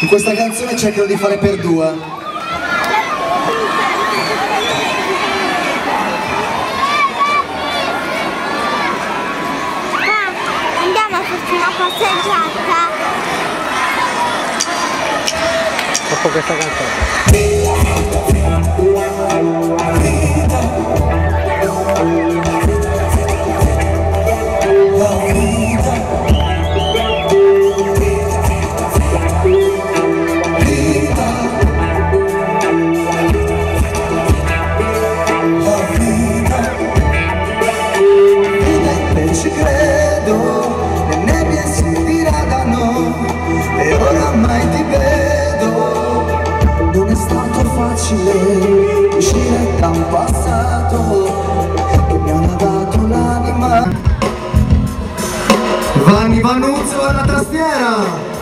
In questa canzone cercherò di fare per due. Andiamo a farci una passeggiata. Dopo questa canzone. Ci credo, le nebbie si diradano e oramai ti vedo. Non è stato facile uscire da un passato che mi ha dato l'anima. Vanni Vanuzzo alla tastiera!